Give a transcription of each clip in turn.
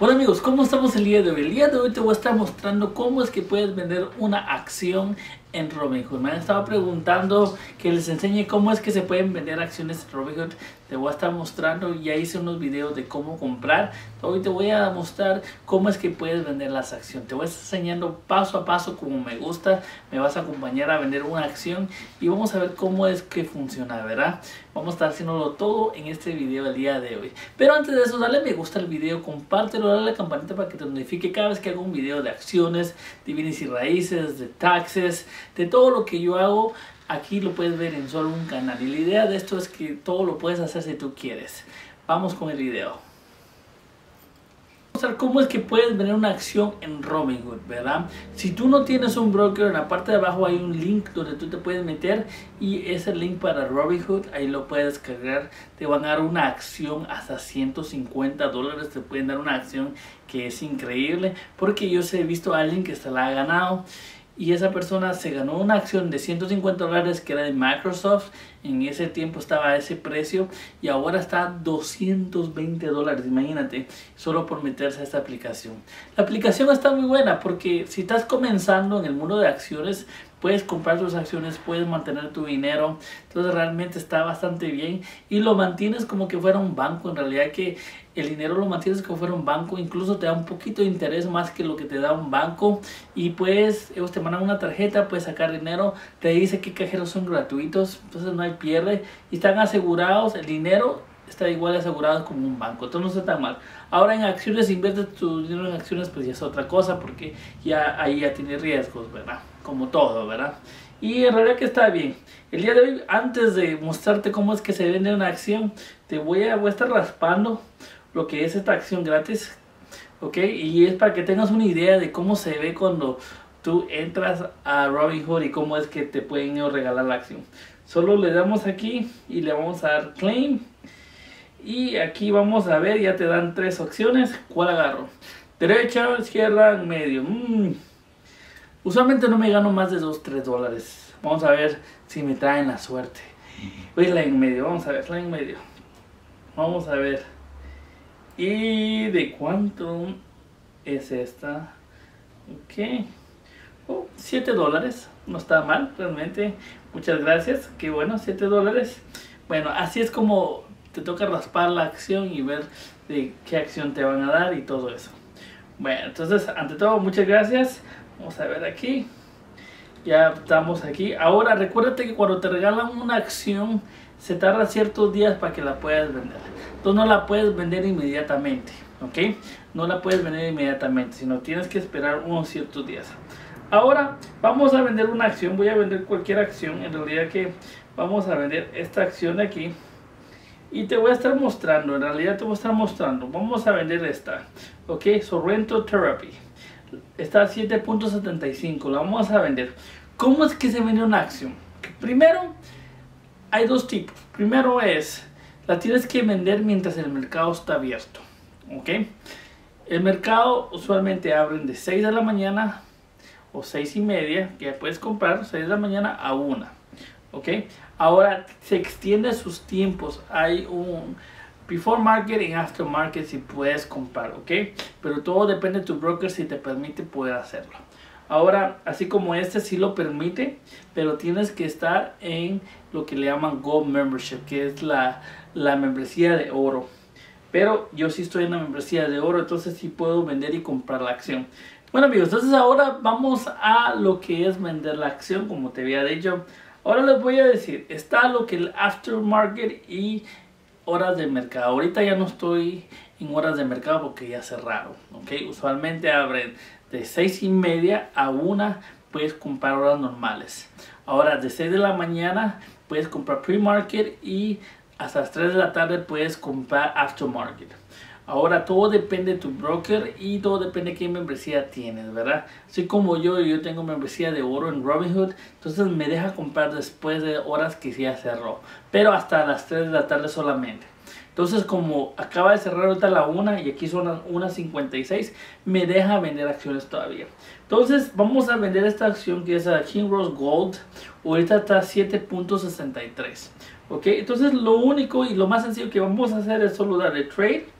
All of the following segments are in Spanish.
Hola amigos, ¿cómo estamos el día de hoy? El día de hoy te voy a estar mostrando cómo es que puedes vender una acción en Robinhood. Me han estado preguntando que les enseñe cómo es que se pueden vender acciones en Robinhood. Te voy a estar mostrando, ya hice unos videos de cómo comprar. Hoy te voy a mostrar cómo es que puedes vender las acciones. Te voy a estar enseñando paso a paso como me gusta. Me vas a acompañar a vender una acción y vamos a ver cómo es que funciona, ¿verdad? Vamos a estar haciéndolo todo en este video el día de hoy. Pero antes de eso, dale me gusta al video, compártelo, dale a la campanita para que te notifique cada vez que hago un video de acciones, de y raíces, de taxes, de todo lo que yo hago aquí lo puedes ver en solo un canal y la idea de esto es que todo lo puedes hacer si tú quieres vamos con el video cómo es que puedes vender una acción en Robinhood, ¿verdad? Si tú no tienes un broker, en la parte de abajo hay un link donde tú te puedes meter y ese link para Robinhood, ahí lo puedes cargar. Te van a dar una acción hasta 150 dólares, te pueden dar una acción que es increíble porque yo he visto a alguien que se la ha ganado y esa persona se ganó una acción de 150 dólares que era de Microsoft. En ese tiempo estaba a ese precio y ahora está 220 dólares, imagínate, solo por meterse a esta aplicación. La aplicación está muy buena porque si estás comenzando en el mundo de acciones, puedes comprar tus acciones, puedes mantener tu dinero, entonces realmente está bastante bien y lo mantienes como que fuera un banco, en realidad que el dinero lo mantienes como fuera un banco, incluso te da un poquito de interés más que lo que te da un banco y pues ellos te mandan una tarjeta, puedes sacar dinero, te dice que cajeros son gratuitos, entonces no hay pierde y están asegurados, el dinero está igual asegurado como un banco, entonces no está tan mal. Ahora en acciones, inviertes tu dinero en acciones, pues ya es otra cosa porque ya ahí ya tiene riesgos, ¿verdad? Como todo, ¿verdad? Y en realidad que está bien. El día de hoy, antes de mostrarte cómo es que se vende una acción, te voy a, voy a estar raspando lo que es esta acción gratis, ¿ok? Y es para que tengas una idea de cómo se ve cuando tú entras a Robinhood y cómo es que te pueden regalar la acción. Solo le damos aquí y le vamos a dar claim. Y aquí vamos a ver, ya te dan tres opciones. ¿Cuál agarro? Derecha, izquierda, medio. Mm. Usualmente no me gano más de 2, 3 dólares. Vamos a ver si me traen la suerte. Voy la en medio, vamos a ver, la en medio. Vamos a ver. ¿Y de cuánto es esta? Ok. 7 dólares. No está mal, realmente. Muchas gracias. Qué bueno, 7 dólares. Bueno, así es como te toca raspar la acción y ver de qué acción te van a dar y todo eso. Bueno, entonces, ante todo, muchas gracias. Vamos a ver aquí. Ya estamos aquí. Ahora, recuérdate que cuando te regalan una acción, se tarda ciertos días para que la puedas vender. Tú no la puedes vender inmediatamente, ¿ok? No la puedes vender inmediatamente, sino tienes que esperar unos ciertos días. Ahora vamos a vender una acción, voy a vender cualquier acción, en realidad que vamos a vender esta acción de aquí. Y te voy a estar mostrando, en realidad te voy a estar mostrando, vamos a vender esta, ok, Sorrento Therapy. Está a 7.75, la vamos a vender. ¿Cómo es que se vende una acción? Primero, hay dos tipos. Primero es, la tienes que vender mientras el mercado está abierto. ¿Ok? El mercado usualmente abren de 6 de la mañana o 6 y media, que puedes comprar 6 de la mañana a 1. ¿Ok? Ahora se extiende sus tiempos. Hay un before market y after market si puedes comprar. ¿Ok? Pero todo depende de tu broker si te permite poder hacerlo. Ahora, así como este sí lo permite, pero tienes que estar en lo que le llaman Gold Membership, que es la, la membresía de oro. Pero yo sí estoy en la membresía de oro, entonces sí puedo vender y comprar la acción. Bueno amigos, entonces ahora vamos a lo que es vender la acción, como te había dicho. Ahora les voy a decir, está lo que el aftermarket y horas de mercado. Ahorita ya no estoy en horas de mercado porque ya cerraron, ¿ok? Usualmente abren de 6 y media a 1 puedes comprar horas normales. Ahora de 6 de la mañana puedes comprar pre-market y hasta las 3 de la tarde puedes comprar aftermarket. Ahora todo depende de tu broker y todo depende de qué membresía tienes, ¿verdad? Así como yo, yo tengo membresía de oro en Robinhood, entonces me deja comprar después de horas que ya cerró, pero hasta las 3 de la tarde solamente. Entonces, como acaba de cerrar ahorita la 1 y aquí son las 1.56, me deja vender acciones todavía. Entonces, vamos a vender esta acción que es a King Rose Gold. Ahorita está 7.63. Ok, entonces lo único y lo más sencillo que vamos a hacer es solo darle trade.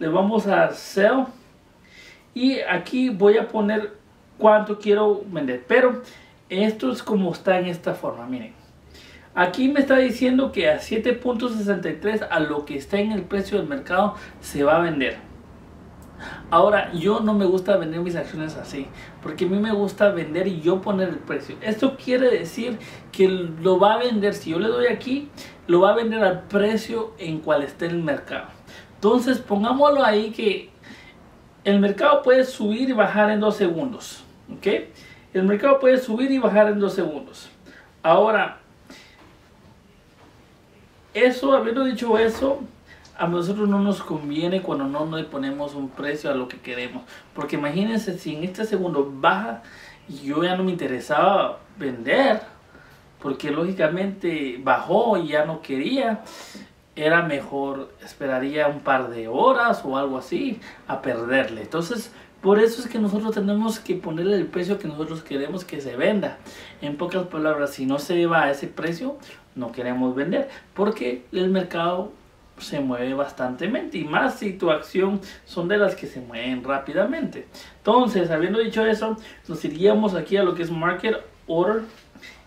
Le vamos a sell Y aquí voy a poner cuánto quiero vender. Pero esto es como está en esta forma, miren. Aquí me está diciendo que a 7.63 a lo que está en el precio del mercado se va a vender. Ahora, yo no me gusta vender mis acciones así, porque a mí me gusta vender y yo poner el precio. Esto quiere decir que lo va a vender, si yo le doy aquí, lo va a vender al precio en cual esté el mercado. Entonces, pongámoslo ahí que el mercado puede subir y bajar en dos segundos. ¿Ok? El mercado puede subir y bajar en dos segundos. Ahora, eso, habiendo dicho eso, a nosotros no nos conviene cuando no le ponemos un precio a lo que queremos. Porque imagínense si en este segundo baja y yo ya no me interesaba vender, porque lógicamente bajó y ya no quería, era mejor, esperaría un par de horas o algo así a perderle. Entonces, por eso es que nosotros tenemos que ponerle el precio que nosotros queremos que se venda. En pocas palabras, si no se va a ese precio, no queremos vender, porque el mercado se mueve bastante y más si tu acción son de las que se mueven rápidamente. Entonces, habiendo dicho eso, nos iríamos aquí a lo que es Market Order,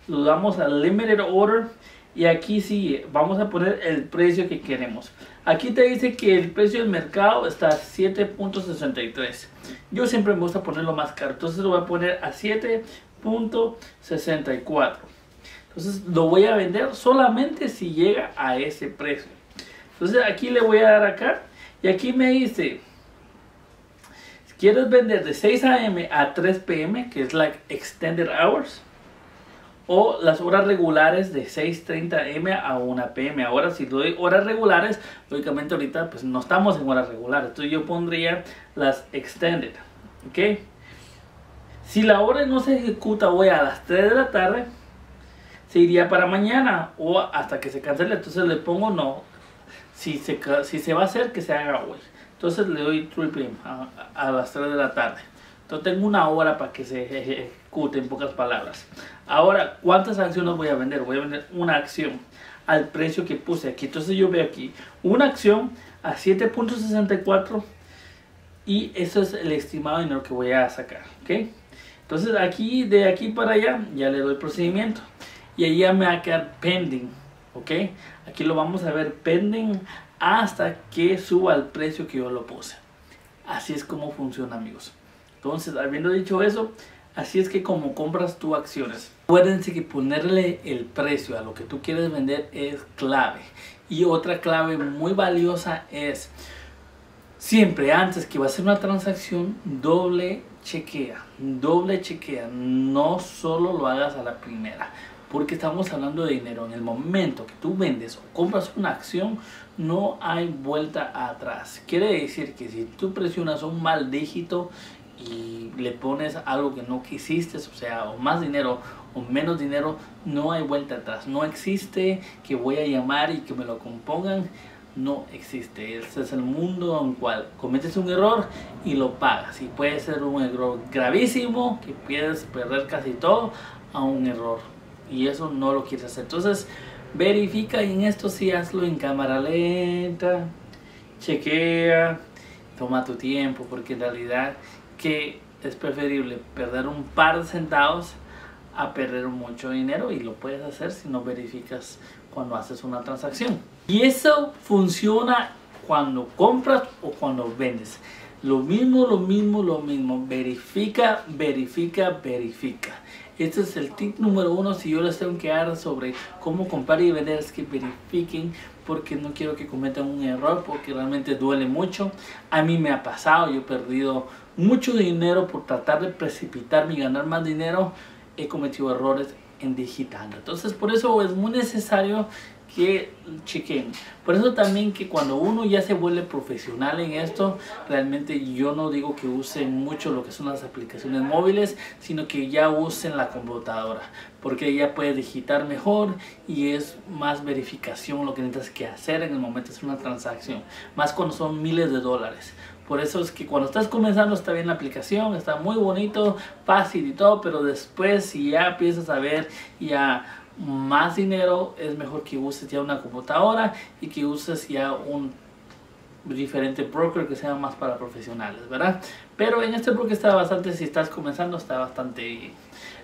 lo damos a Limited Order y aquí sí, vamos a poner el precio que queremos. Aquí te dice que el precio del mercado está a 7.63. Yo siempre me gusta ponerlo más caro, entonces lo voy a poner a 7.64. Entonces lo voy a vender solamente si llega a ese precio. Entonces aquí le voy a dar acá y aquí me dice, ¿quieres vender de 6 a.m. a 3 p.m., que es like extended hours? O las horas regulares de 6.30 m a 1 p.m. Ahora si doy horas regulares, lógicamente ahorita pues no estamos en horas regulares. Entonces yo pondría las extended. ¿Ok? Si la hora no se ejecuta hoy a las 3 de la tarde, se iría para mañana o hasta que se cancele. Entonces le pongo no si se, si se va a hacer, que se haga hoy. Entonces le doy triple a, a las 3 de la tarde. Entonces tengo una hora para que se ejecute en pocas palabras. Ahora, ¿cuántas acciones voy a vender? Voy a vender una acción al precio que puse aquí. Entonces yo veo aquí una acción a 7.64 y eso es el estimado dinero que voy a sacar. ¿ok? Entonces aquí, de aquí para allá, ya le doy procedimiento y ahí ya me va a quedar pending ok aquí lo vamos a ver pending hasta que suba el precio que yo lo puse así es como funciona amigos entonces habiendo dicho eso así es que como compras tus acciones acuérdense que ponerle el precio a lo que tú quieres vender es clave y otra clave muy valiosa es siempre antes que va a hacer una transacción doble chequea doble chequea no solo lo hagas a la primera porque estamos hablando de dinero. En el momento que tú vendes o compras una acción, no hay vuelta atrás. Quiere decir que si tú presionas un mal dígito y le pones algo que no quisiste, o sea, o más dinero o menos dinero, no hay vuelta atrás. No existe que voy a llamar y que me lo compongan. No existe. Ese es el mundo en el cual cometes un error y lo pagas. Y puede ser un error gravísimo que puedes perder casi todo a un error y eso no lo quieres hacer. Entonces, verifica en esto sí hazlo en cámara lenta, chequea, toma tu tiempo, porque en realidad que es preferible perder un par de centavos a perder mucho dinero y lo puedes hacer si no verificas cuando haces una transacción. Y eso funciona cuando compras o cuando vendes. Lo mismo, lo mismo, lo mismo. Verifica, verifica, verifica. Este es el tip número uno. Si yo les tengo que dar sobre cómo comprar y vender, es que verifiquen porque no quiero que cometan un error porque realmente duele mucho. A mí me ha pasado, yo he perdido mucho dinero por tratar de precipitarme y ganar más dinero. He cometido errores en digital. Entonces por eso es muy necesario que chequen. Por eso también que cuando uno ya se vuelve profesional en esto, realmente yo no digo que usen mucho lo que son las aplicaciones móviles, sino que ya usen la computadora, porque ya puede digitar mejor y es más verificación lo que necesitas que hacer en el momento de hacer una transacción, más cuando son miles de dólares. Por eso es que cuando estás comenzando está bien la aplicación, está muy bonito, fácil y todo, pero después si ya empiezas a ver ya más dinero, es mejor que uses ya una computadora y que uses ya un diferente broker que sea más para profesionales, ¿verdad? Pero en este broker está bastante, si estás comenzando, está bastante...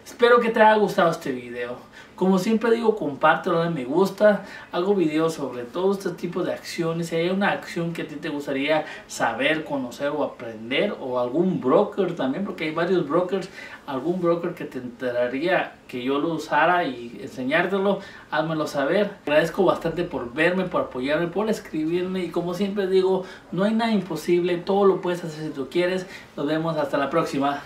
Espero que te haya gustado este video. Como siempre digo, compártelo, dale me gusta. Hago videos sobre todo este tipo de acciones. Si hay una acción que a ti te gustaría saber, conocer o aprender, o algún broker también, porque hay varios brokers, algún broker que te enteraría que yo lo usara y enseñártelo, házmelo saber. Agradezco bastante por verme, por apoyarme, por escribirme. Y como siempre digo, no hay nada imposible, todo lo puedes hacer si tú quieres. Nos vemos hasta la próxima.